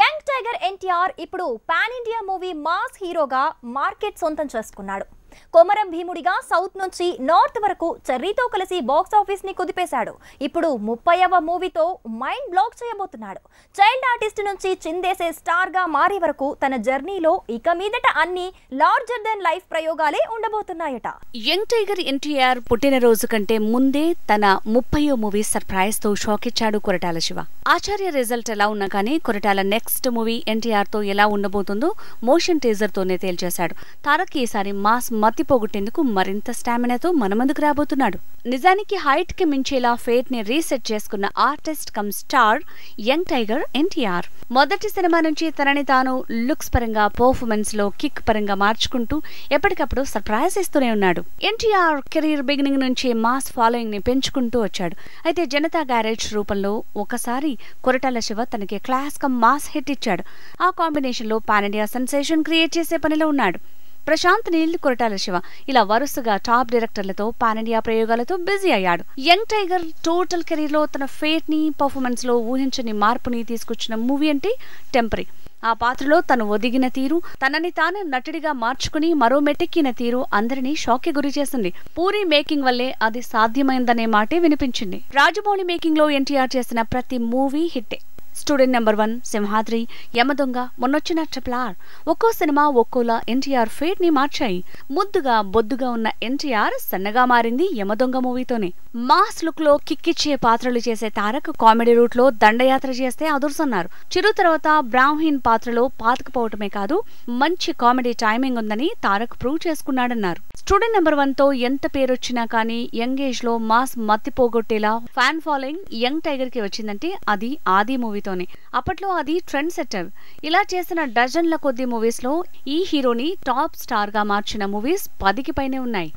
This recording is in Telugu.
యంగ్ టైగర్ ఎన్టీఆర్ ఇప్పుడు పాన్ ఇండియా మూవీ మాస్ హీరోగా మార్కెట్ సొంతం చేసుకున్నాడు. కొమరం భీముడిగా సౌత్ నుంచి నార్త్ వరకు చెర్రీతో కలిసి బాక్స్ ఆఫీస్ని కుదిపేశాడు. ఇప్పుడు ముప్పైవ మూవీతో మైండ్ బ్లాక్ చేయబోతున్నాడు. చైల్డ్ ఆర్టిస్ట్ నుంచి చిందేసే స్టార్గా మారే వరకు తన జర్నీలో ఇక మీదట అన్ని లార్జర్ దెన్ లైఫ్ ప్రయోగాలే ఉండబోతున్నాయట. యంగ్ టైగర్ ఎన్టీఆర్ పుట్టినరోజు కంటే ముందే తన ముప్పయో మూవీ సర్ప్రైజ్తో షాక్ ఇచ్చాడు కొరటాల శివ. ఆచార్య రిజల్ట్ ఎలా ఉన్నా కానీ కొరటాల నెక్స్ట్ మూవీ ఎన్టీఆర్తో ఎలా ఉండబోతుందో మోషన్ టీజర్ తోనే తేల్చేశాడు. తారక్ ఈసారి మాస్ మతి పోగొట్టేందుకు మరింత స్టామినాతో మన ముందుకు రాబోతున్నాడు. నిజానికి హైట్కి మించేలా ఫేట్ని రీసెట్ చేసుకున్న artist cum star young tiger NTR. మొదటి సినిమా నుంచి తనని తాను లుక్స్ పరంగా పర్ఫార్మెన్స్లో కిక్ పరంగా మార్చుకుంటూ ఎప్పటికప్పుడు సర్ప్రైజ్ ఇస్తూనే ఉన్నాడు. ఎన్టీఆర్ కెరీర్ బిగినింగ్ నుంచి మాస్ ఫాలోయింగ్ని పెంచుకుంటూ వచ్చాడు. అయితే జనతా గ్యారేజ్ రూపంలో ఒకసారి కొరటాల శివ తనకి క్లాస్ కమ్ మాస్ హిట్ ఇచ్చాడు. ఆ కాంబినేషన్లో పాన్ ఇండియా సెన్సేషన్ క్రియేట్ చేసే పనిలో ఉన్నాడు. ప్రశాంత్ నీళ్ళు కొరటాల శివ. ఇలా వరుసగా టాప్ డైరెక్టర్లతో పాన్ ఇండియా ప్రయోగాలతో బిజీ అయ్యాడు. యంగ్ టైగర్ టోటల్ కెరీర్లో తన ఫేట్ని పర్ఫార్మెన్స్లో ఊహించని మార్పుని తీసుకొచ్చిన మూవీ అంటే టెంపరీ ఆ పాత్రలో తను ఒదిగిన తీరు తనని తాను నటుడిగా మార్చుకుని మరో మెటెక్కిన తీరు అందరినీ షాక్కి గురి చేసింది. పూరి మేకింగ్ వల్లే అది సాధ్యమైందనే మాటే వినిపించింది. రాజమౌళి మేకింగ్లో ఎన్టీఆర్ చేసిన ప్రతి movie హిట్టే. Student number one Simhadri Yamadonga మొన్నొచ్చిన ట్రిపుల్ ఆర్ ఒక్కో సినిమా ఒక్కోలా ఎన్టీఆర్ ఫేట్ని మార్చాయి. ముద్దుగా బొద్దుగా ఉన్న ఎన్టీఆర్ సన్నగా మారింది యమదొంగ మూవీతోనే. మాస్ లుక్లో కిక్కిచ్చే పాత్రలు చేసే తారక్ కామెడీ రూట్లో దండయాత్ర చేస్తే అదుర్సన్నారు. చిరు తర్వాత బ్రాహ్మీన్ పాత్రలో పాతకపోవటమే కాదు మంచి కామెడీ టైమింగ్ ఉందని తారక్ ప్రూవ్ చేసుకున్నాడన్నారు. స్టూడెంట్ నెంబర్ వన్తో ఎంత పేరొచ్చినా కానీ యంగ్ ఏజ్లో మాస్ మత్తి పోగొట్టేలా ఫ్యాన్ ఫాలోయింగ్ యంగ్ టైగర్కి వచ్చిందంటే అది ఆది మూవీతోనే. అప్పట్లో అది ట్రెండ్ సెట్టర్. ఇలా చేసిన డజన్ల కొద్ది మూవీస్లో ఈ హీరోని టాప్ స్టార్గా మార్చిన మూవీస్ పదికి పైనే ఉన్నాయి.